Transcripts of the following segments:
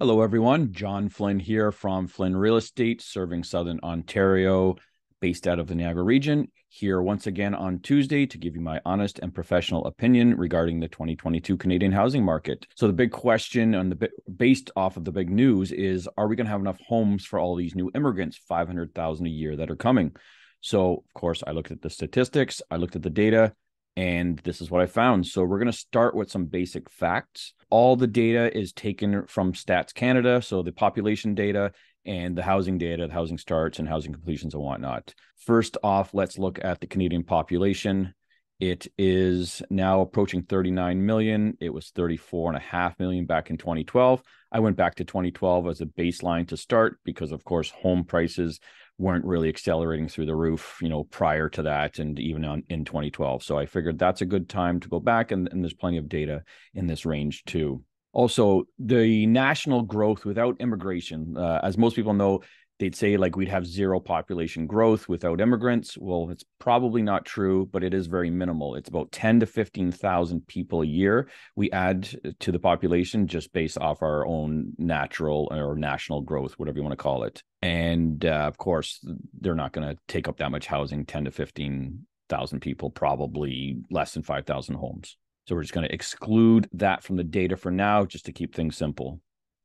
Hello, everyone. Jon Flynn here from Flynn Real Estate, serving Southern Ontario, based out of the Niagara region. Here once again on Tuesday to give you my honest and professional opinion regarding the 2022 Canadian housing market. So, the big question on the based off of the big news is Are we going to have enough homes for all these new immigrants, 500,000 a year that are coming? So, of course, I looked at the statistics, I looked at the data, and this is what I found. So, we're going to start with some basic facts. All the data is taken from Stats Canada, so the population data and the housing data, the housing starts and housing completions and whatnot. First off, let's look at the Canadian population. It is now approaching 39 million. It was 34 and a half million back in 2012. I went back to 2012 as a baseline to start because, of course, home prices weren't really accelerating through the roof, you know, prior to that and even on in 2012. So I figured that's a good time to go back and, and there's plenty of data in this range too. Also, the national growth without immigration, uh, as most people know, they'd say like we'd have zero population growth without immigrants. Well, it's probably not true, but it is very minimal. It's about 10 to 15,000 people a year we add to the population just based off our own natural or national growth, whatever you want to call it. And uh, of course, they're not going to take up that much housing, 10 to 15,000 people, probably less than 5,000 homes. So we're just going to exclude that from the data for now, just to keep things simple.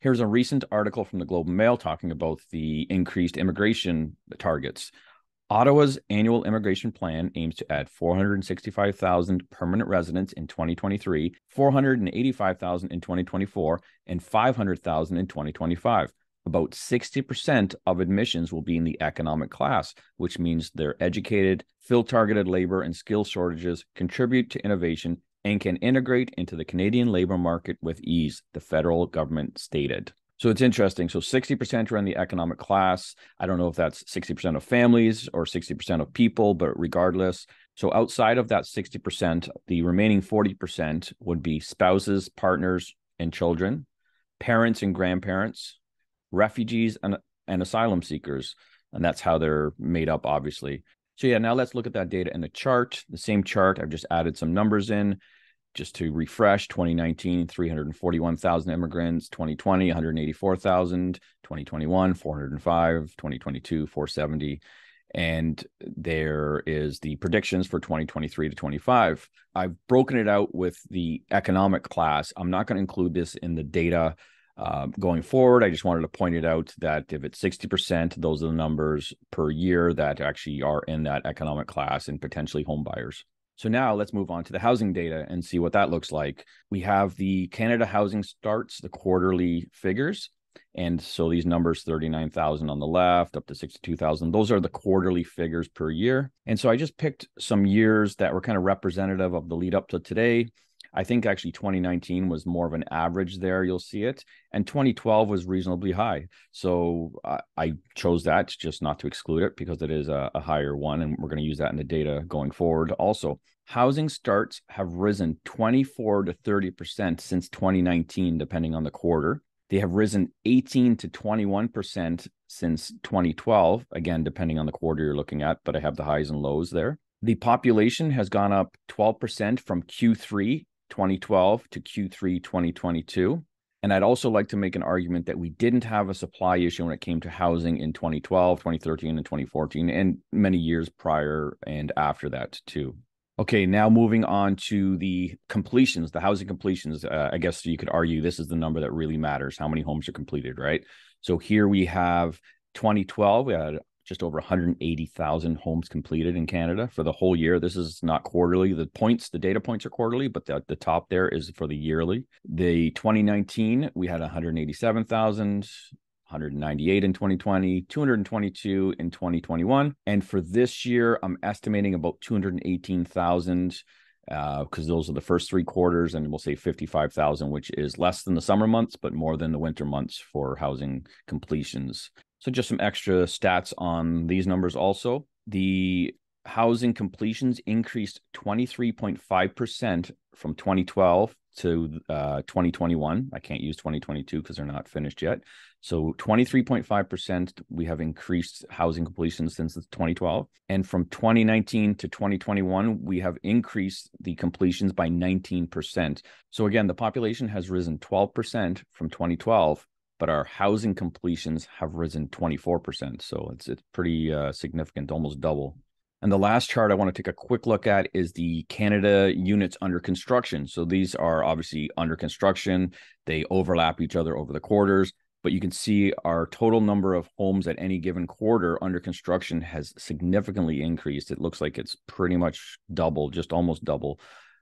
Here's a recent article from the Globe and Mail talking about the increased immigration targets. Ottawa's annual immigration plan aims to add 465,000 permanent residents in 2023, 485,000 in 2024, and 500,000 in 2025. About 60% of admissions will be in the economic class, which means they're educated, fill targeted labor and skill shortages, contribute to innovation, and can integrate into the Canadian labor market with ease, the federal government stated. So it's interesting. So 60% are in the economic class. I don't know if that's 60% of families or 60% of people, but regardless. So outside of that 60%, the remaining 40% would be spouses, partners, and children, parents and grandparents, refugees, and, and asylum seekers. And that's how they're made up, obviously. So yeah, now let's look at that data in the chart. The same chart, I've just added some numbers in just to refresh 2019 341,000 immigrants 2020 184,000 2021 405 2022 470 and there is the predictions for 2023 to 25 i've broken it out with the economic class i'm not going to include this in the data uh, going forward i just wanted to point it out that if it's 60% those are the numbers per year that actually are in that economic class and potentially home buyers so now let's move on to the housing data and see what that looks like. We have the Canada housing starts, the quarterly figures. And so these numbers 39,000 on the left up to 62,000 those are the quarterly figures per year. And so I just picked some years that were kind of representative of the lead up to today I think actually 2019 was more of an average there. You'll see it. And 2012 was reasonably high. So uh, I chose that just not to exclude it because it is a, a higher one. And we're going to use that in the data going forward. Also, housing starts have risen 24 to 30% since 2019, depending on the quarter. They have risen 18 to 21% since 2012, again, depending on the quarter you're looking at, but I have the highs and lows there. The population has gone up 12% from Q3 2012 to Q3 2022. And I'd also like to make an argument that we didn't have a supply issue when it came to housing in 2012, 2013, and 2014, and many years prior and after that, too. Okay, now moving on to the completions, the housing completions. Uh, I guess you could argue this is the number that really matters how many homes are completed, right? So here we have 2012, we had just over 180,000 homes completed in Canada for the whole year. This is not quarterly. The points, the data points are quarterly, but the, the top there is for the yearly. The 2019, we had 187,000. 198 in 2020, 222 in 2021. And for this year, I'm estimating about 218,000 because uh, those are the first three quarters, and we'll say 55,000, which is less than the summer months, but more than the winter months for housing completions. So just some extra stats on these numbers also. The housing completions increased 23.5% from 2012 to uh, 2021. I can't use 2022 because they're not finished yet. So 23.5% we have increased housing completions since 2012. And from 2019 to 2021, we have increased the completions by 19%. So again, the population has risen 12% from 2012 but our housing completions have risen 24%. So it's it's pretty uh, significant, almost double. And the last chart I want to take a quick look at is the Canada units under construction. So these are obviously under construction. They overlap each other over the quarters, but you can see our total number of homes at any given quarter under construction has significantly increased. It looks like it's pretty much double, just almost double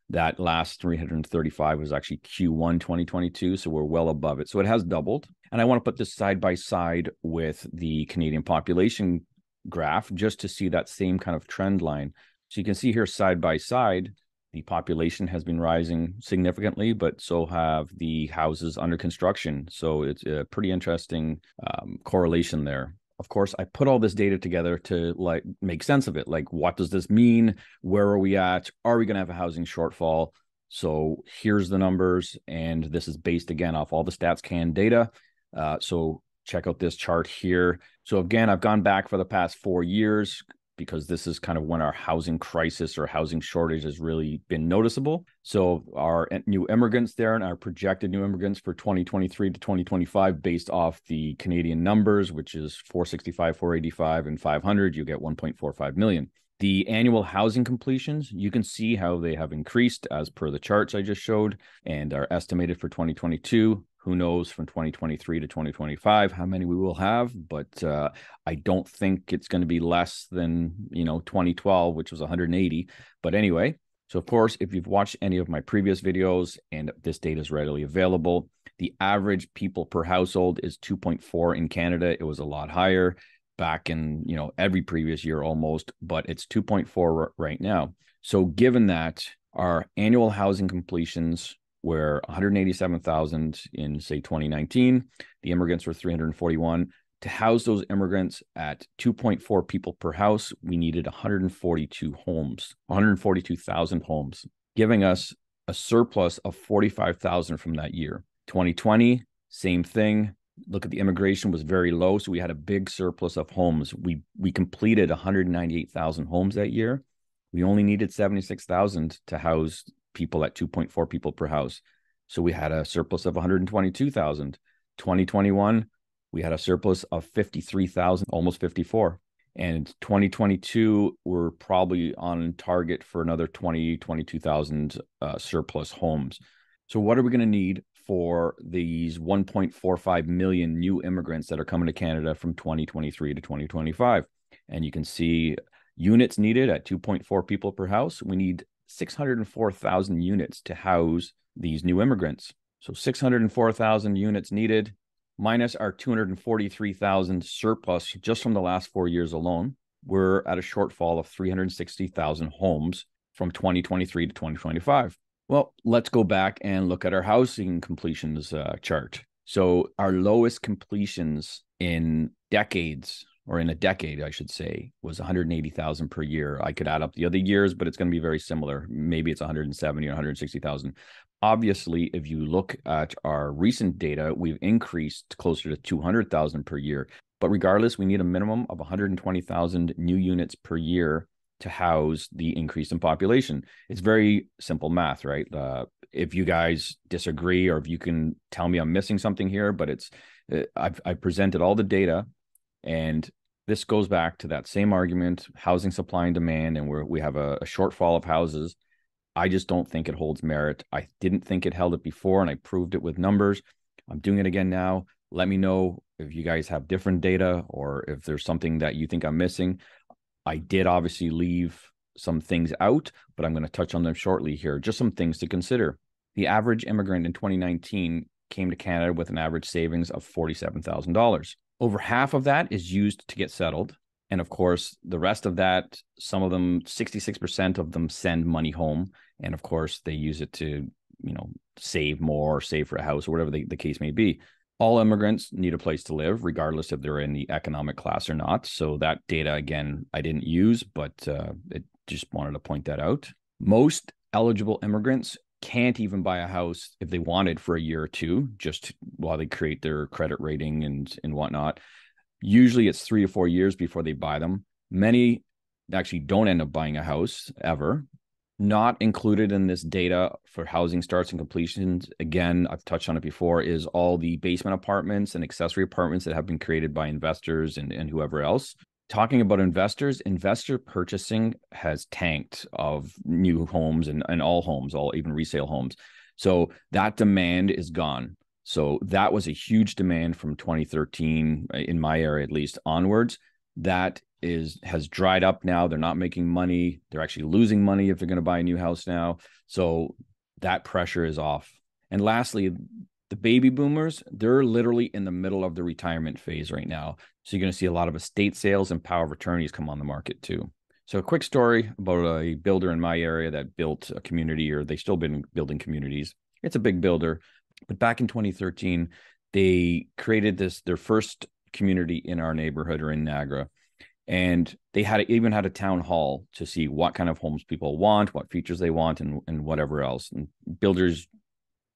that last 335 was actually Q1 2022. So we're well above it. So it has doubled. And I want to put this side by side with the Canadian population graph just to see that same kind of trend line. So you can see here side by side, the population has been rising significantly, but so have the houses under construction. So it's a pretty interesting um, correlation there of course i put all this data together to like make sense of it. Like what does this mean? Where are we at? Are we going to have a housing shortfall? So here's the numbers and this is based again off all the stats can data. Uh, so check out this chart here. So again i've gone back for the past four years because this is kind of when our housing crisis or housing shortage has really been noticeable. So our new immigrants there and our projected new immigrants for 2023 to 2025 based off the Canadian numbers, which is 465, 485 and 500, you get 1.45 million. The annual housing completions, you can see how they have increased as per the charts I just showed and are estimated for 2022 who knows from 2023 to 2025 how many we will have but uh, i don't think it's going to be less than you know 2012 which was 180 but anyway so of course if you've watched any of my previous videos and this data is readily available the average people per household is 2.4 in canada. It was a lot higher back in you know every previous year almost but it's 2.4 right now. So given that our annual housing completions where 187,000 in say 2019, the immigrants were 341. To house those immigrants at 2.4 people per house, we needed 142 homes, 142,000 homes, giving us a surplus of 45,000 from that year. 2020, same thing. Look at the immigration was very low, so we had a big surplus of homes. We we completed 198,000 homes that year. We only needed 76,000 to house people at 2.4 people per house. So we had a surplus of 122,000. 2021, we had a surplus of 53,000, almost 54. And 2022, we're probably on target for another 20, 22,000 uh, surplus homes. So, what are we going to need for these 1.45 million new immigrants that are coming to Canada from 2023 to 2025? And you can see units needed at 2.4 people per house. We need 604,000 units to house these new immigrants. So 604,000 units needed, minus our 243,000 surplus just from the last four years alone. We're at a shortfall of 360,000 homes from 2023 to 2025. Well, let's go back and look at our housing completions uh, chart. So, our lowest completions in decades or in a decade, I should say, was 180,000 per year. I could add up the other years, but it's going to be very similar. Maybe it's 170 or 160,000. Obviously, if you look at our recent data, we've increased closer to 200,000 per year. But regardless, we need a minimum of 120,000 new units per year to house the increase in population. It's very simple math, right? Uh, if you guys disagree or if you can tell me I'm missing something here, but it's uh, I've, I've presented all the data and this goes back to that same argument housing supply and demand, and where we have a, a shortfall of houses. I just don't think it holds merit. I didn't think it held it before, and I proved it with numbers. I'm doing it again now. Let me know if you guys have different data or if there's something that you think I'm missing. I did obviously leave some things out, but I'm going to touch on them shortly here. Just some things to consider. The average immigrant in 2019 came to Canada with an average savings of $47,000. Over half of that is used to get settled. And of course, the rest of that, some of them, 66% of them send money home. And of course, they use it to, you know, save more, save for a house, or whatever the, the case may be. All immigrants need a place to live, regardless if they're in the economic class or not. So that data, again, I didn't use, but uh, it just wanted to point that out. Most eligible immigrants can't even buy a house if they wanted for a year or two, just while they create their credit rating and and whatnot. Usually, it's three to four years before they buy them. Many actually don't end up buying a house ever. not included in this data for housing starts and completions again i've touched on it before is all the basement apartments and accessory apartments that have been created by investors and, and whoever else talking about investors investor purchasing has tanked of new homes and, and all homes all even resale homes so that demand is gone so that was a huge demand from 2013 uh, in my area at least onwards that is has dried up now. They're not making money. They're actually losing money if they're going to buy a new house now. So that pressure is off. And lastly, the baby boomers, they're literally in the middle of the retirement phase right now. So you're going to see a lot of estate sales and power of attorneys come on the market too. So a quick story about a builder in my area that built a community or they still been building communities. It's a big builder, but back in 2013, they created this their first community in our neighborhood or in Niagara and they had even had a town hall to see what kind of homes people want, what features they want, and and whatever else. And builders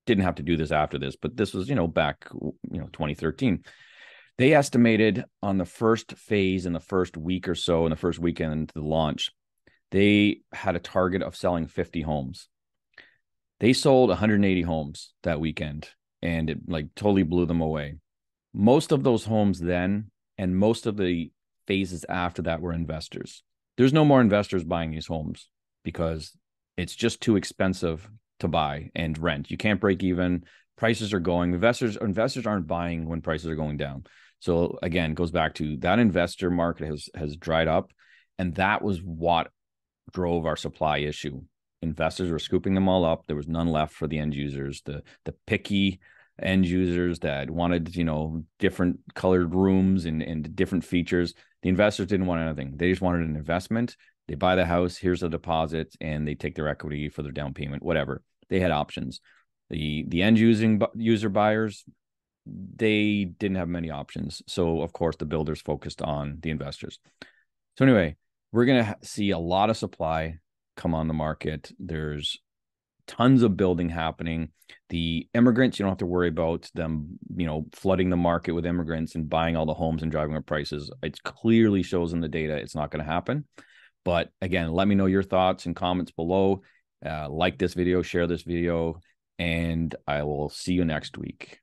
didn't have to do this after this, but this was you know back you know 2013. They estimated on the first phase in the first week or so, in the first weekend into the launch, they had a target of selling 50 homes. They sold 180 homes that weekend, and it like totally blew them away. Most of those homes then, and most of the phases after that were investors. There's no more investors buying these homes because it's just too expensive to buy and rent. You can't break even. Prices are going. Investors investors aren't buying when prices are going down. So again, goes back to that investor market has has dried up, and that was what drove our supply issue. Investors were scooping them all up. There was none left for the end users. The the picky end users that wanted you know different colored rooms and, and different features the investors didn't want anything they just wanted an investment they buy the house here's the deposit and they take their equity for their down payment whatever they had options the the end using user buyers they didn't have many options so of course the builders focused on the investors so anyway we're going to see a lot of supply come on the market there's tons of building happening. The immigrants, you don't have to worry about them, you know, flooding the market with immigrants and buying all the homes and driving up prices. It clearly shows in the data it's not going to happen. But again, let me know your thoughts and comments below. Uh, like this video, share this video, and I will see you next week.